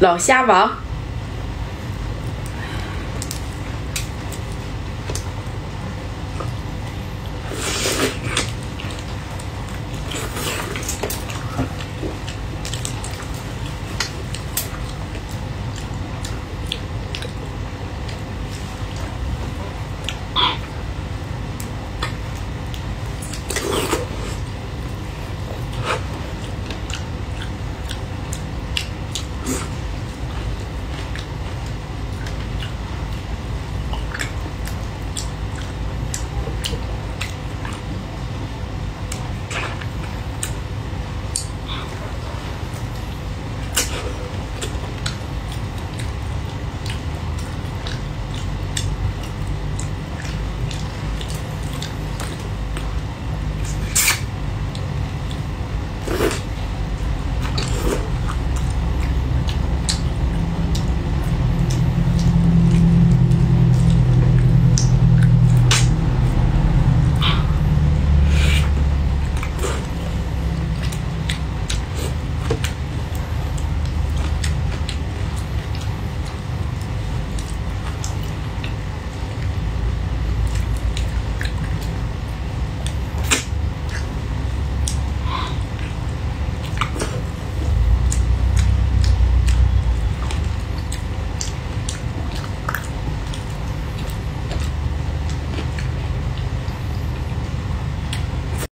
老虾王。